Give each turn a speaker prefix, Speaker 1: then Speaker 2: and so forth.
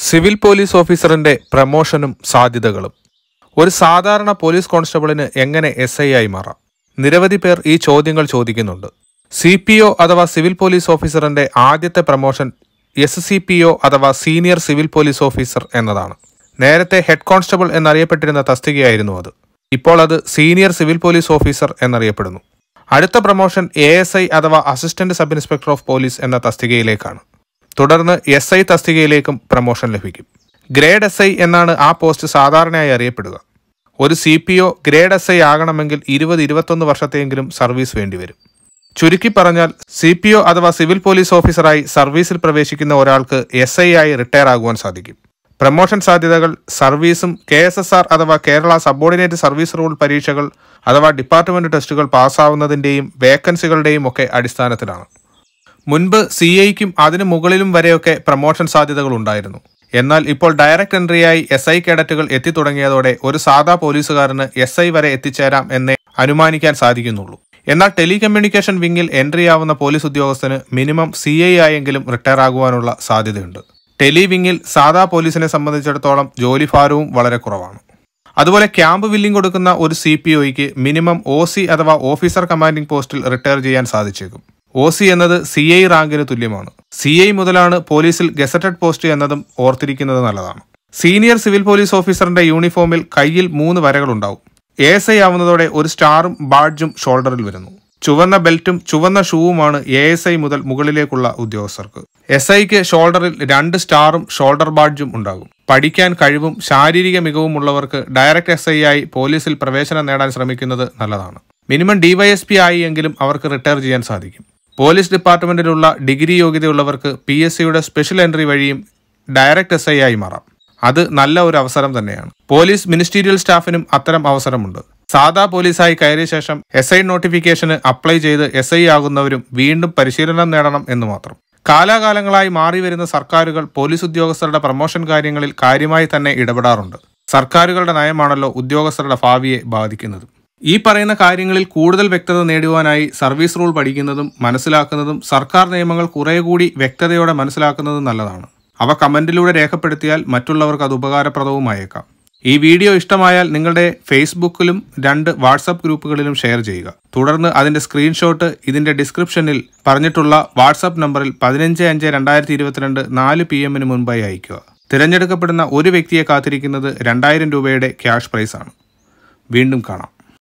Speaker 1: Civil police ഓഫീസറിന്റെ പ്രമോഷനും സാധ്യതകളും. ഒരു സാധാരണ പോലീസ് കോൺസ്റ്റബിളിന് എങ്ങനെ എസ് ഐ ആയി മാറാം? നിരവധി പേർ ഈ ചോദ്യങ്ങൾ ചോദിക്കുന്നുണ്ട്. സി പി ഒ അഥവാ സിവിൽ പോലീസ് ഓഫീസറിന്റെ ആദ്യത്തെ promotion S C P O അഥവാ സീനിയർ സിവിൽ പോലീസ് ഓഫീസർ എന്നതാണ്. നേരത്തെ ഹെഡ് കോൺസ്റ്റബിൾ എന്നറിയപ്പെട്ടിരുന്ന തസ്തികയായിരുന്നു അത്. ഇപ്പോൾ അത് സീനിയർ സിവിൽ പോലീസ് ഓഫീസർ എന്നറിയപ്പെടുന്നു. അടുത്ത പ്രമോഷൻ എ എസ് ഐ അഥവാ assistant sub inspector of police എന്ന തസ്തികയിലേക്കാണ്. തുടർന്ന് എസ് ഐ തസ്തികയിലേക്കും പ്രമോഷൻ ലഭിക്കും. ഗ്രേഡ് എസ് ഐ എന്നാണ് ആ പോസ്റ്റ് സാധാരണയായി അറിയപ്പെടുക. ഒരു C P O grade S I ആകണമെങ്കിൽ ഇരുപത് ഇരുപത്തൊന്ന് വർഷത്തെയെങ്കിലും സർവീസ് വേണ്ടിവരും. ചുരുക്കി പറഞ്ഞാൽ സി പി ഒ അഥവാ സിവിൽ പോലീസ് ഓഫീസറായി സർവീസിൽ പ്രവേശിക്കുന്ന ഒരാൾക്ക് എസ് ഐ ആയി റിട്ടയർ ആകുവാൻ സാധിക്കും. പ്രമോഷൻ സാധ്യതകൾ സർവീസും കെ എസ് എസ് ആർ അഥവാ കേരള സബോർഡിനേറ്റ് സർവീസ് റൂൾ പരീക്ഷകൾ അഥവാ ഡിപ്പാർട്ട്മെന്റ് ടെസ്റ്റുകൾ പാസ്സാവുന്നതിന്റെയും വേക്കൻസികളുടെയും ഒക്കെ അടിസ്ഥാനത്തിലാണ്. മുൻപ് സി ഐക്കും അതിനു മുകളിലും വരെയൊക്കെ പ്രമോഷൻ സാധ്യതകൾ ഉണ്ടായിരുന്നു എന്നാൽ ഇപ്പോൾ ഡയറക്ട് എൻട്രിയായി എസ് ഐ കേഡറ്റുകൾ എത്തിത്തുടങ്ങിയതോടെ ഒരു സാധാ പോലീസുകാരന് എസ് ഐ വരെ എത്തിച്ചേരാം എന്നേ അനുമാനിക്കാൻ സാധിക്കുന്നുള്ളൂ. എന്നാൽ ടെലികമ്മ്യൂണിക്കേഷൻ വിങ്ങിൽ എൻട്രി ആവുന്ന പോലീസ് ഉദ്യോഗസ്ഥന് മിനിമം സി ഐ ആയെങ്കിലും റിട്ടയർ ആകുവാനുള്ള സാധ്യതയുണ്ട്. ടെലി വിങ്ങിൽ സാധാ പോലീസിനെ സംബന്ധിച്ചിടത്തോളം ജോലിഭാരവും വളരെ കുറവാണ്. അതുപോലെ ക്യാമ്പ് വില്ലിംഗ് കൊടുക്കുന്ന ഒരു സി പി ഒയ്ക്ക് മിനിമം ഒ സി അഥവാ ഓഫീസർ കമാൻഡിംഗ് പോസ്റ്റിൽ റിട്ടയർ ചെയ്യാൻ സാധിച്ചേക്കും. ഒ സി എന്നത് സി ഐ റാങ്കിന് തുല്യമാണ്. സി ഐ മുതലാണ് പോലീസിൽ ഗസറ്റഡ് പോസ്റ്റ് എന്നതും ഓർത്തിരിക്കുന്നത് നല്ലതാണ്. സീനിയർ സിവിൽ പോലീസ് ഓഫീസറിന്റെ യൂണിഫോമിൽ കയ്യിൽ മൂന്ന് വരകളുണ്ടാവും. എ എസ് ഐ ആവുന്നതോടെ ഒരു സ്റ്റാറും ബാഡ്ജും ഷോൾഡറിൽ വരുന്നു. ചുവന്ന ബെൽറ്റും ചുവന്ന ഷൂവുമാണ് എ എസ് ഐ മുതൽ മുകളിലേക്കുള്ള ഉദ്യോഗസ്ഥർക്ക്. എസ് ഐക്ക് ഷോൾഡറിൽ രണ്ട് സ്റ്റാറും ഷോൾഡർ ബാഡ്ജും ഉണ്ടാകും. പഠിക്കാൻ കഴിവും ശാരീരിക മികവും ഉള്ളവർക്ക് ഡയറക്ട് എസ് ഐ ആയി പോലീസിൽ പ്രവേശനം നേടാൻ ശ്രമിക്കുന്നത് നല്ലതാണ്. മിനിമം ഡിവൈഎസ്പി ആയി എങ്കിലും അവർക്ക് റിട്ടയർ ചെയ്യാൻ സാധിക്കും. പോലീസ് ഡിപ്പാർട്ട്മെന്റിലുള്ള ഡിഗ്രി യോഗ്യതയുള്ളവർക്ക് പി എസ് സിയുടെ സ്പെഷ്യൽ എൻട്രി വഴിയും ഡയറക്ട് എസ് ഐ ആയി മാറാം. അത് നല്ല ഒരു അവസരം തന്നെയാണ്. പോലീസ് മിനിസ്റ്റീരിയൽ സ്റ്റാഫിനും അത്തരം അവസരമുണ്ട്. സാധാ പോലീസായി കയറിയ ശേഷം എസ് ഐ നോട്ടിഫിക്കേഷന് അപ്ലൈ ചെയ്ത് എസ് ഐ ആകുന്നവരും വീണ്ടും പരിശീലനം നേടണം എന്ന് മാത്രം. കാലാകാലങ്ങളായി മാറി വരുന്ന സർക്കാരുകൾ പോലീസ് ഉദ്യോഗസ്ഥരുടെ പ്രമോഷൻ കാര്യങ്ങളിൽ കാര്യമായി തന്നെ ഇടപെടാറുണ്ട്. സർക്കാരുകളുടെ നയമാണല്ലോ ഉദ്യോഗസ്ഥരുടെ ഭാവിയെ ബാധിക്കുന്നത്. ഈ പറയുന്ന കാര്യങ്ങളിൽ കൂടുതൽ വ്യക്തത നേടുവാനായി സർവീസ് റൂൾ പഠിക്കുന്നതും മനസ്സിലാക്കുന്നതും സർക്കാർ നിയമങ്ങൾ കുറെ കൂടി വ്യക്തതയോടെ മനസ്സിലാക്കുന്നതും നല്ലതാണ്. അവ കമന്റിലൂടെ രേഖപ്പെടുത്തിയാൽ മറ്റുള്ളവർക്ക് അത് ഉപകാരപ്രദവുമായേക്കാം. ഈ വീഡിയോ ഇഷ്ടമായാൽ നിങ്ങളുടെ ഫേസ്ബുക്കിലും രണ്ട് വാട്സപ്പ് ഗ്രൂപ്പുകളിലും ഷെയർ ചെയ്യുക. തുടർന്ന് അതിന്റെ സ്ക്രീൻഷോട്ട് ഇതിന്റെ ഡിസ്ക്രിപ്ഷനിൽ പറഞ്ഞിട്ടുള്ള വാട്സപ്പ് നമ്പറിൽ പതിനഞ്ച് അഞ്ച് രണ്ടായിരത്തി ഇരുപത്തിരണ്ട് നാല് പി എമ്മിന് മുൻപായി അയയ്ക്കുക. തിരഞ്ഞെടുക്കപ്പെടുന്ന ഒരു വ്യക്തിയെ കാത്തിരിക്കുന്നത് രണ്ടായിരം രൂപയുടെ ക്യാഷ് പ്രൈസാണ്. വീണ്ടും കാണാം.